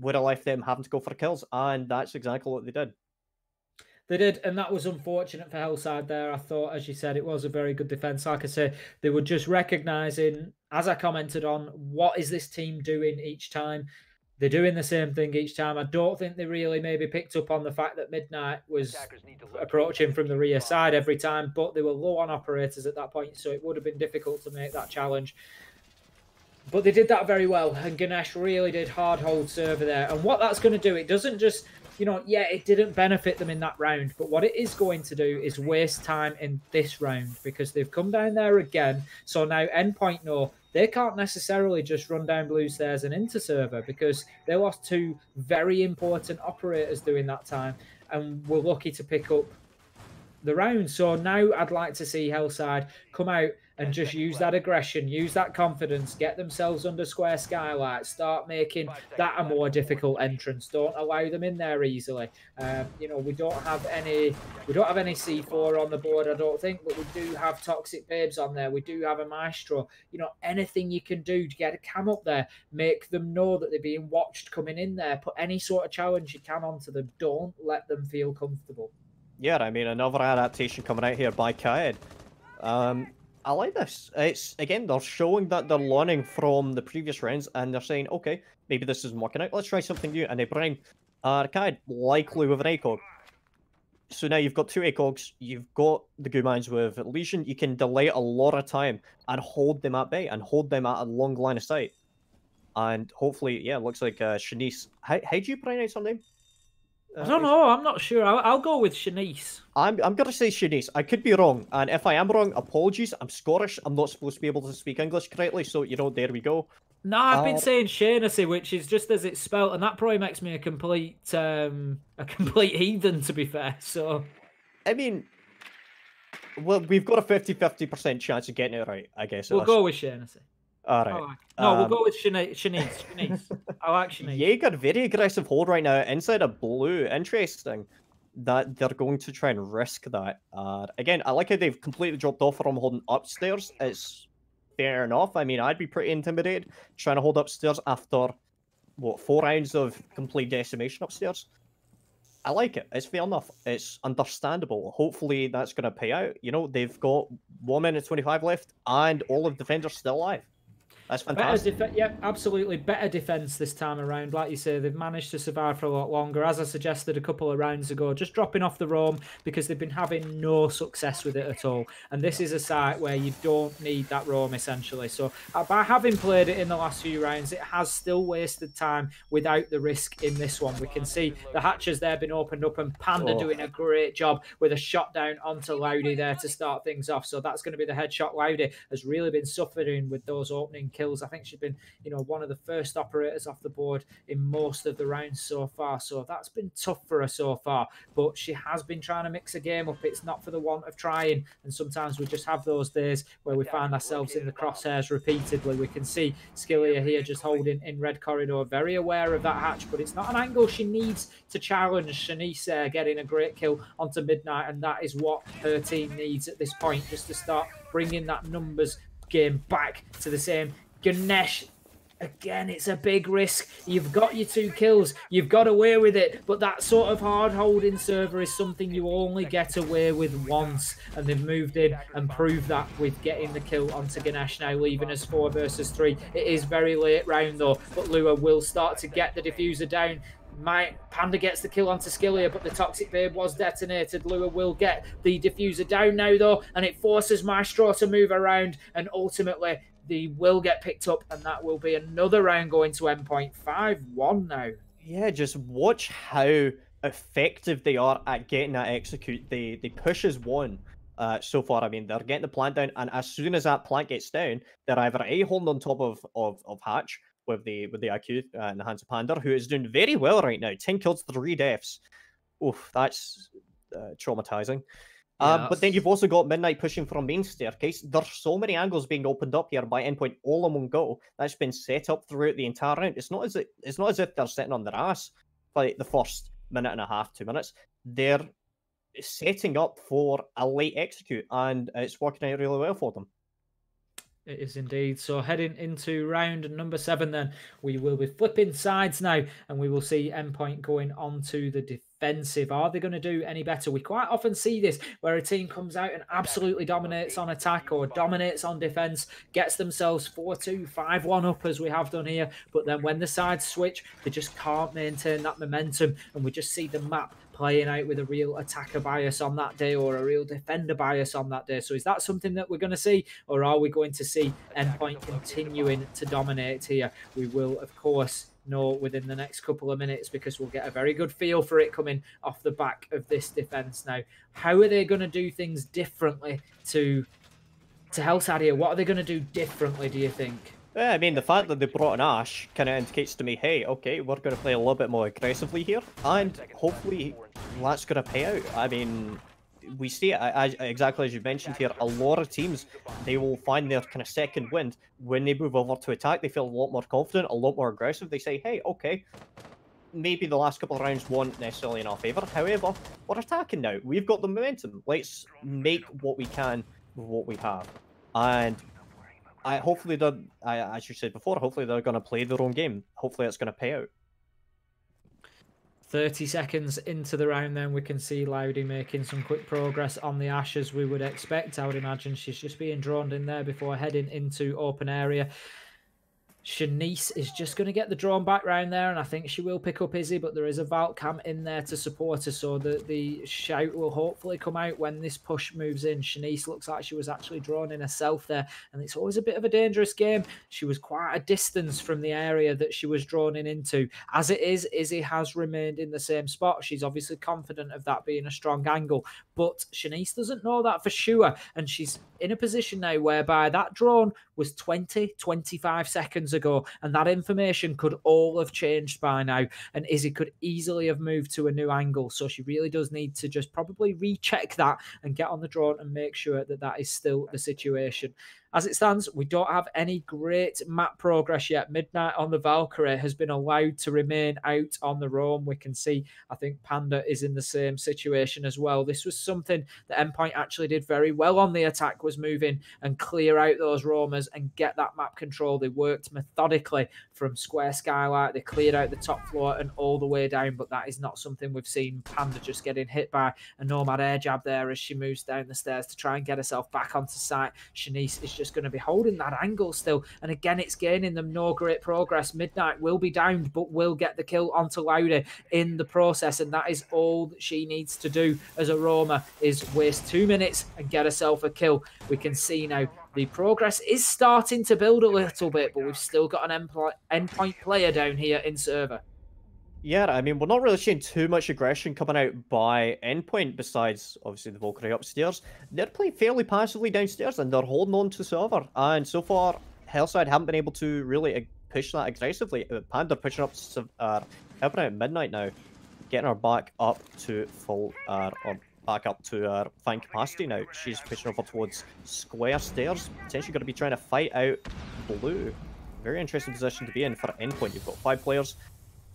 Would have left them having to go for kills, and that's exactly what they did. They did, and that was unfortunate for Hellside there. I thought, as you said, it was a very good defense. Like I say, they were just recognizing, as I commented on, what is this team doing each time they're doing the same thing each time. I don't think they really maybe picked up on the fact that Midnight was approaching from the rear side every time, but they were low on operators at that point, so it would have been difficult to make that challenge. But they did that very well, and Ganesh really did hard hold server there. And what that's going to do, it doesn't just you know, yeah, it didn't benefit them in that round, but what it is going to do is waste time in this round because they've come down there again. So now Endpoint know they can't necessarily just run down blue stairs and into server because they lost two very important operators during that time and were lucky to pick up the round. So now I'd like to see Hellside come out and just use that aggression, use that confidence, get themselves under square skylight, start making that a more difficult entrance. Don't allow them in there easily. Um, you know, we don't have any, we don't have any C4 on the board, I don't think, but we do have Toxic Babes on there. We do have a Maestro. You know, anything you can do to get a cam up there, make them know that they're being watched coming in there. Put any sort of challenge you can onto them. Don't let them feel comfortable. Yeah, I mean, another adaptation coming out here by Kaid. Um, I like this. It's again they're showing that they're learning from the previous rounds and they're saying, okay, maybe this isn't working out. Let's try something new. And they bring Arcade likely with an ACOG. So now you've got two ACOGs, you've got the Gumans with Lesion, you can delay a lot of time and hold them at bay and hold them at a long line of sight. And hopefully, yeah, it looks like uh, Shanice. How, how do you pronounce her name? I don't know. I'm not sure. I'll, I'll go with Shanice. I'm I'm gonna say Shanice. I could be wrong, and if I am wrong, apologies. I'm Scottish. I'm not supposed to be able to speak English correctly, so you know, there we go. No, I've uh, been saying Shaughnessy, which is just as it's spelt, and that probably makes me a complete um a complete heathen, to be fair. So, I mean, well, we've got a 50-50% chance of getting it right. I guess we'll go with Shaughnessy. All right. No, um, we'll go with Shanice. Shanice. Shanice. I like Shanice. Jaeger, very aggressive hold right now inside of blue. Interesting that they're going to try and risk that. Uh, again, I like how they've completely dropped off from holding upstairs. It's fair enough. I mean, I'd be pretty intimidated trying to hold upstairs after, what, four rounds of complete decimation upstairs. I like it. It's fair enough. It's understandable. Hopefully that's going to pay out. You know, they've got one minute 25 left and all of the defenders still alive. That's fantastic. Better def- yeah, absolutely. Better defense this time around. Like you say, they've managed to survive for a lot longer. As I suggested a couple of rounds ago, just dropping off the roam because they've been having no success with it at all. And this is a site where you don't need that roam essentially. So uh, by having played it in the last few rounds, it has still wasted time without the risk in this one. We can see the hatches there been opened up and Panda oh. doing a great job with a shot down onto Loudy there to start things off. So that's going to be the headshot. Loudy has really been suffering with those opening kills. I think she's been, you know, one of the first operators off the board in most of the rounds so far. So that's been tough for her so far. But she has been trying to mix a game up. It's not for the want of trying. And sometimes we just have those days where we find ourselves in the crosshairs repeatedly. We can see Skylia here just holding in red corridor, very aware of that hatch, but it's not an angle she needs to challenge Shanice uh, getting a great kill onto Midnight. And that is what her team needs at this point, just to start bringing that numbers game back to the same Ganesh, again, it's a big risk. You've got your two kills, you've got away with it, but that sort of hard holding server is something you only get away with once. And they've moved in and proved that with getting the kill onto Ganesh now, leaving us four versus three. It is very late round though, but Lua will start to get the diffuser down. My Panda gets the kill onto Skylia, but the Toxic Babe was detonated. Lua will get the diffuser down now, though, and it forces Maestro to move around. And ultimately, they will get picked up, and that will be another round going to endpoint 5 1 now. Yeah, just watch how effective they are at getting that execute. They they push as one uh, so far. I mean, they're getting the plant down, and as soon as that plant gets down, they're either a holding on top of, of, of Hatch with the with the IQ uh, in the hands of Panda, who is doing very well right now. Ten kills, three deaths. Oof, that's uh, traumatizing. Um, but then you've also got Midnight pushing from main staircase. There's so many angles being opened up here by endpoint all in one go. That's been set up throughout the entire round. It's not as if, it's not as if they're sitting on their ass for the first minute and a half, two minutes. They're setting up for a late execute, and it's working out really well for them. It is indeed. So heading into round number seven, then we will be flipping sides now, and we will see Endpoint going on to the defensive. Are they going to do any better? We quite often see this where a team comes out and absolutely dominates on attack or dominates on defense, gets themselves 4 2, 5 1 up as we have done here. But then when the sides switch, they just can't maintain that momentum, and we just see the map playing out with a real attacker bias on that day or a real defender bias on that day. So is that something that we're going to see, or are we going to see Endpoint continuing to dominate here? We will, of course, know within the next couple of minutes because we'll get a very good feel for it coming off the back of this defense now. How are they going to do things differently to to Hellside here? What are they going to do differently, do you think? Yeah, I mean, the fact that they brought an Ash kind of indicates to me, hey, okay, we're going to play a little bit more aggressively here, and hopefully that's going to pay out. I mean, we see it as, exactly as you mentioned here. A lot of teams they will find their kind of second wind when they move over to attack. They feel a lot more confident, a lot more aggressive. They say, "Hey, okay, maybe the last couple of rounds weren't necessarily in our favor. However, we're attacking now. We've got the momentum. Let's make what we can with what we have." And I hopefully they I, as you said before, hopefully they're going to play their own game. Hopefully it's going to pay out. 30 seconds into the round, then we can see Loudy making some quick progress on the Ashes we would expect. I would imagine she's just being drawn in there before heading into open area. Shanice is just going to get the drawn back round there, and I think she will pick up Izzy, but there is a Valk cam in there to support her, so the, the shout will hopefully come out when this push moves in. Shanice looks like she was actually drawn in herself there, and it's always a bit of a dangerous game. She was quite a distance from the area that she was drawn in into. As it is, Izzy has remained in the same spot. She's obviously confident of that being a strong angle, but Shanice doesn't know that for sure, and she's in a position now whereby that drawn was 20, 25 seconds ago, and that information could all have changed by now. And Izzy could easily have moved to a new angle. So she really does need to just probably recheck that and get on the drone and make sure that that is still the situation. As it stands, we don't have any great map progress yet. Midnight on the Valkyrie has been allowed to remain out on the roam. We can see, I think Panda is in the same situation as well. This was something that Endpoint actually did very well on the attack, was moving and clear out those roamers and get that map control. They worked methodically from Square Skylight. They cleared out the top floor and all the way down, but that is not something we've seen Panda just getting hit by a Nomad air jab there as she moves down the stairs to try and get herself back onto site. Shanice is just just going to be holding that angle still. And again, it's gaining them no great progress. Midnight will be downed, but will get the kill onto Loudy in the process. And that is all that she needs to do as a roamer is waste two minutes and get herself a kill. We can see now the progress is starting to build a little bit, but we've still got an endpoint player down here in server. Yeah, I mean, we're not really seeing too much aggression coming out by Endpoint, besides, obviously, the Valkyrie upstairs. They're playing fairly passively downstairs, and they're holding on to server. And so far, Hellside haven't been able to really push that aggressively. Uh, Panda pushing up, uh, helping out at midnight now, getting her back up to full, uh, or back up to her fine capacity now. She's pushing over towards square stairs, potentially going to be trying to fight out blue. Very interesting position to be in for Endpoint. You've got five players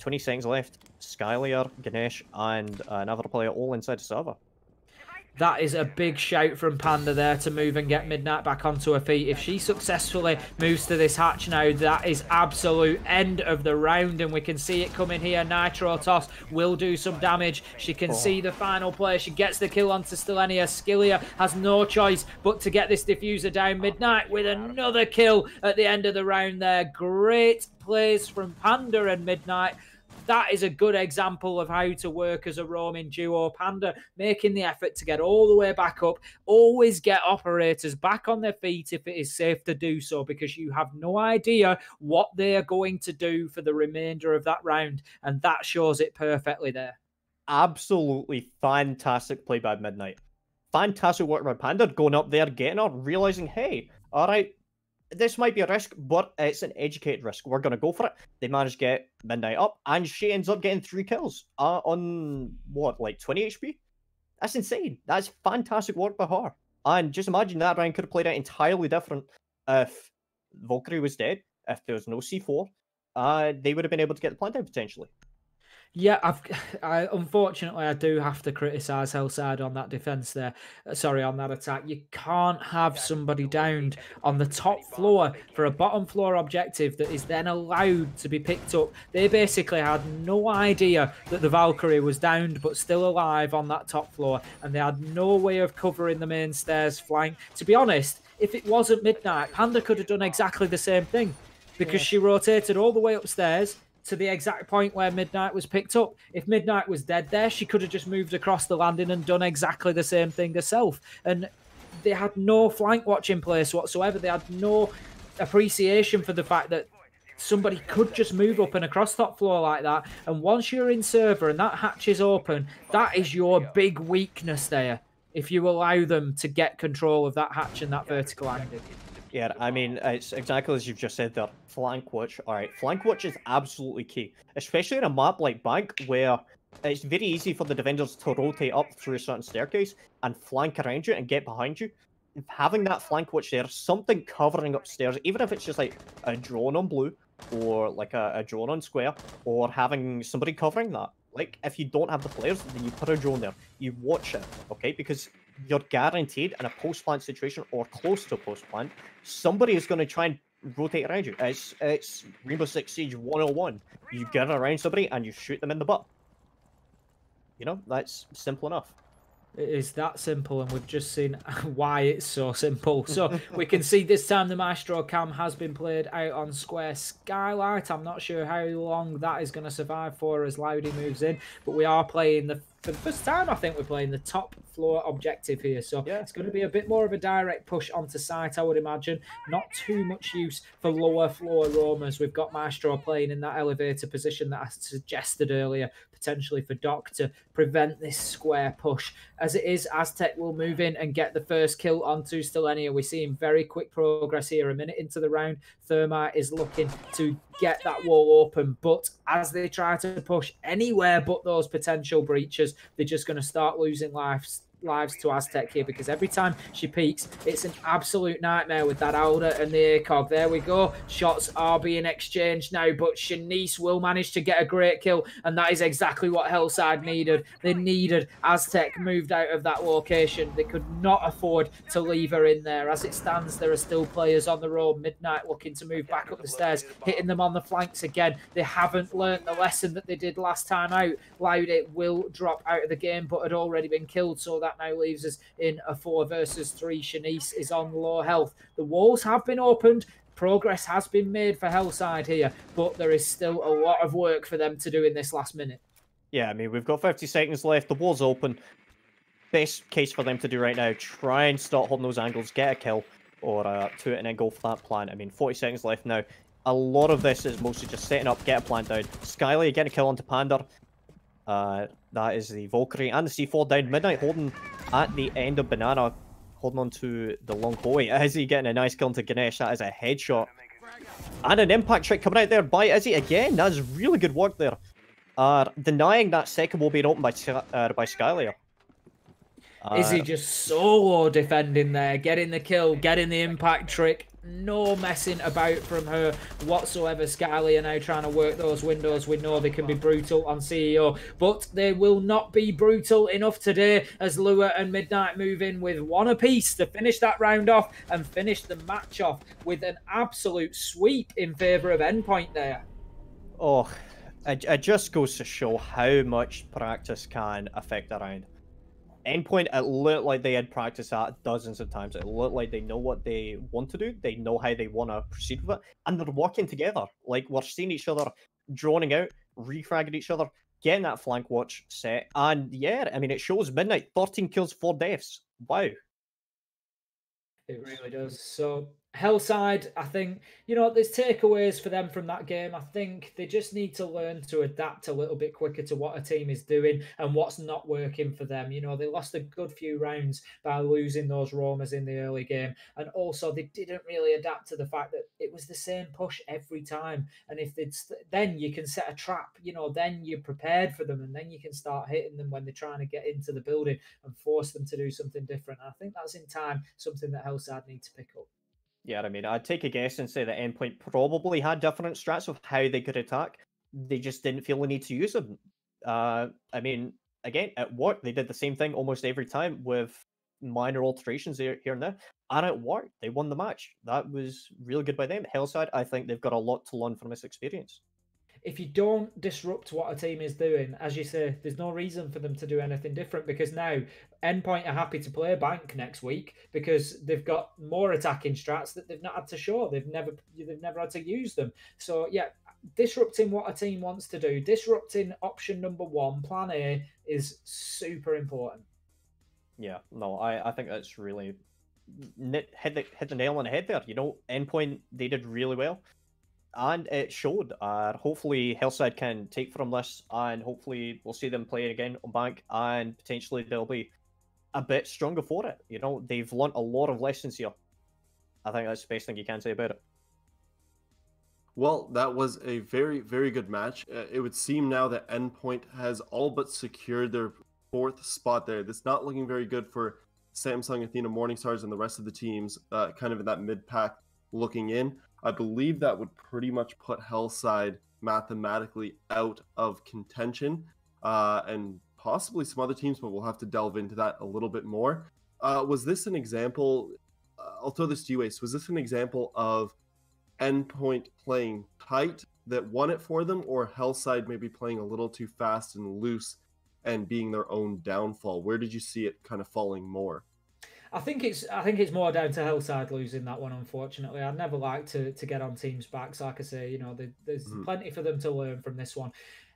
20 seconds left. Skylia, Ganesh, and another player all inside the server. That is a big shout from Panda there to move and get Midnight back onto her feet. If she successfully moves to this hatch now, that is absolute end of the round. And we can see it coming here. Nitro Toss will do some damage. She can oh. see the final player. She gets the kill onto Stelenia. Skylia has no choice but to get this diffuser down. Midnight with another kill at the end of the round there. Great plays from Panda and Midnight that is a good example of how to work as a roaming duo. Panda making the effort to get all the way back up. Always get operators back on their feet if it is safe to do so, because you have no idea what they are going to do for the remainder of that round. And that shows it perfectly there. Absolutely fantastic play by Midnight. Fantastic work by Panda going up there, getting her, realizing, hey, all right, this might be a risk, but it's an educated risk. We're going to go for it. They manage to get Midnight up, and she ends up getting three kills uh, on what, like 20 HP? That's insane. That's fantastic work by her. And just imagine that round could have played out entirely different if Valkyrie was dead, if there was no C4. Uh, they would have been able to get the plant down potentially. Yeah, I've I unfortunately I do have to criticise Hellside on that defence there. Uh, sorry, on that attack. You can't have somebody downed on the top floor for a bottom floor objective that is then allowed to be picked up. They basically had no idea that the Valkyrie was downed but still alive on that top floor, and they had no way of covering the main stairs flank. To be honest, if it wasn't midnight, Panda could have done exactly the same thing because yeah. she rotated all the way upstairs to the exact point where Midnight was picked up. If Midnight was dead there, she could have just moved across the landing and done exactly the same thing herself. And they had no flank watch in place whatsoever. They had no appreciation for the fact that somebody could just move up and across top floor like that. And once you're in server and that hatch is open, that is your big weakness there. If you allow them to get control of that hatch and that vertical landing. Yeah, I mean, it's exactly as you've just said there. Flank watch. All right, flank watch is absolutely key, especially in a map like Bank where it's very easy for the defenders to rotate up through a certain staircase and flank around you and get behind you. Having that flank watch there, something covering upstairs, even if it's just like a drone on blue or like a, a drone on square, or having somebody covering that. Like, if you don't have the players, then you put a drone there. You watch it, okay? Because you're guaranteed in a post plant situation or close to a post plant, somebody is going to try and rotate around you. It's it's Rainbow Six Siege 101. You get around somebody and you shoot them in the butt. You know, that's simple enough. It is that simple, and we've just seen why it's so simple. So we can see this time the Maestro cam has been played out on Square Skylight. I'm not sure how long that is going to survive for as Loudy moves in, but we are playing the for the first time, I think we're playing the top floor objective here. So yeah. it's going to be a bit more of a direct push onto site, I would imagine. Not too much use for lower floor roamers. We've got Maestro playing in that elevator position that I suggested earlier potentially for Doc to prevent this square push. As it is, Aztec will move in and get the first kill onto Stelenia. We're seeing very quick progress here. A minute into the round, Thermite is looking to get that wall open. But as they try to push anywhere but those potential breaches, they're just going to start losing lives lives to Aztec here because every time she peeks, it's an absolute nightmare with that ALDA and the ACOG. There we go. Shots are being exchanged now, but Shanice will manage to get a great kill, and that is exactly what Hellside needed. They needed Aztec moved out of that location. They could not afford to leave her in there. As it stands, there are still players on the road. Midnight looking to move back up the stairs, hitting them on the flanks again. They haven't learnt the lesson that they did last time out. Loud it will drop out of the game, but had already been killed, so that that now leaves us in a four versus three. Shanice is on low health. The walls have been opened. Progress has been made for Hellside here, but there is still a lot of work for them to do in this last minute. Yeah, I mean, we've got 50 seconds left. The wall's open. Best case for them to do right now, try and start holding those angles, get a kill, or uh, two and then go for that plan. I mean, 40 seconds left now. A lot of this is mostly just setting up, get a plan down. Skylia getting a kill onto Panda. Uh, that is the Valkyrie and the C4 down. Midnight holding at the end of Banana, holding on to the long hallway. Izzy getting a nice kill into Ganesh. That is a headshot. And an impact trick coming out there by Izzy again. That's really good work there. Uh, denying that second will be opened by, uh, by Skylia. Uh, Izzy just solo defending there, getting the kill, getting the impact trick no messing about from her whatsoever. Skyly are now trying to work those windows. We know they can be brutal on CEO, but they will not be brutal enough today as Lua and Midnight move in with one apiece to finish that round off and finish the match off with an absolute sweep in favour of Endpoint there. Oh, it, it just goes to show how much practice can affect a round. Endpoint, it looked like they had practiced that dozens of times. It looked like they know what they want to do. They know how they want to proceed with it, and they're working together. Like we're seeing each other droning out, refragging each other, getting that flank watch set, and yeah, I mean it shows midnight, thirteen kills, four deaths. Wow. It really does. So Hellside, I think, you know, there's takeaways for them from that game. I think they just need to learn to adapt a little bit quicker to what a team is doing and what's not working for them. You know, they lost a good few rounds by losing those roamers in the early game. And also, they didn't really adapt to the fact that it was the same push every time. And if it's then you can set a trap, you know, then you're prepared for them and then you can start hitting them when they're trying to get into the building and force them to do something different. And I think that's in time something that Hellside need to pick up. Yeah, I mean, I'd take a guess and say that Endpoint probably had different strats of how they could attack. They just didn't feel the need to use them. Uh, I mean, again, at work, they did the same thing almost every time with minor alterations here, here and there. And it worked. They won the match. That was really good by them. Hellside, I think they've got a lot to learn from this experience if you don't disrupt what a team is doing, as you say, there's no reason for them to do anything different because now Endpoint are happy to play bank next week because they've got more attacking strats that they've not had to show. They've never they've never had to use them. So yeah, disrupting what a team wants to do, disrupting option number one, plan A, is super important. Yeah, no, I, I think that's really hit the hit the nail on the head there. You know, Endpoint they did really well and it showed. Uh, hopefully, Hellside can take from this, and hopefully, we'll see them play again on bank, and potentially they'll be a bit stronger for it. You know, they've learnt a lot of lessons here. I think that's the best thing you can say about it. Well, that was a very, very good match. Uh, it would seem now that Endpoint has all but secured their fourth spot there. That's not looking very good for Samsung, Athena, Morningstars, and the rest of the teams, uh, kind of in that mid pack looking in. I believe that would pretty much put Hellside mathematically out of contention uh, and possibly some other teams, but we'll have to delve into that a little bit more. Uh, was this an example? Uh, I'll throw this to you, Ace. Was this an example of Endpoint playing tight that won it for them, or Hellside maybe playing a little too fast and loose and being their own downfall? Where did you see it kind of falling more? I think it's I think it's more down to Hellside losing that one. Unfortunately, I'd never like to to get on teams' backs. Like I say, you know, there's mm. plenty for them to learn from this one.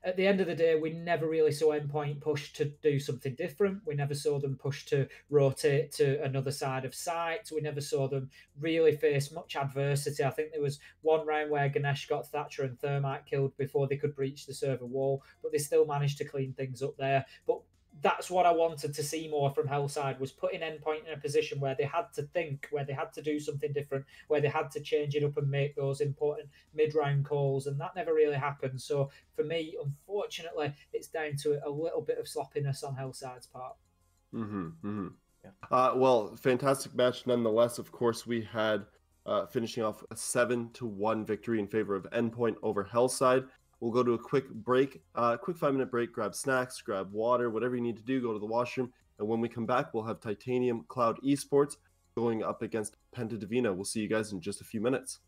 At the end of the day, we never really saw Endpoint push to do something different. We never saw them push to rotate to another side of site. We never saw them really face much adversity. I think there was one round where Ganesh got Thatcher and Thermite killed before they could breach the server wall, but they still managed to clean things up there. But that's what I wanted to see more from Hellside was putting Endpoint in a position where they had to think, where they had to do something different, where they had to change it up and make those important mid-round calls, and that never really happened. So for me, unfortunately, it's down to a little bit of sloppiness on Hellside's part. Mm-hmm. mm-hmm. Yeah. Uh, well, fantastic match nonetheless. Of course, we had uh, finishing off a seven to one victory in favor of Endpoint over Hellside. We'll go to a quick break, uh, quick five minute break, grab snacks, grab water, whatever you need to do, go to the washroom. And when we come back, we'll have Titanium Cloud Esports going up against Penta Divina. We'll see you guys in just a few minutes.